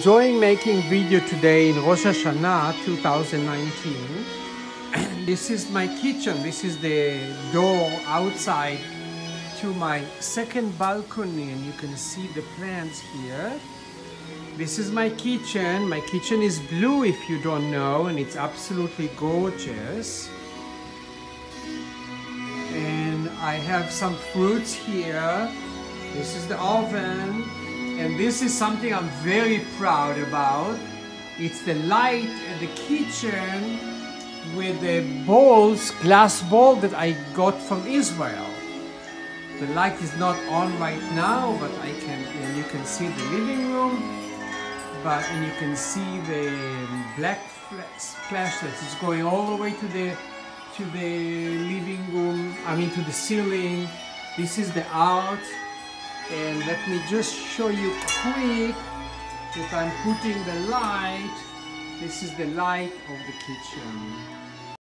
enjoying making video today in Rosh Hashanah 2019. this is my kitchen. This is the door outside to my second balcony and you can see the plants here. This is my kitchen. My kitchen is blue if you don't know and it's absolutely gorgeous. And I have some fruits here. This is the oven and this is something I'm very proud about. It's the light in the kitchen with the bowls, glass bowl that I got from Israel. The light is not on right now, but I can, and you can see the living room, but and you can see the black flash that is going all the way to the to the living room. I mean to the ceiling. This is the art and let me just show you quick if I'm putting the light this is the light of the kitchen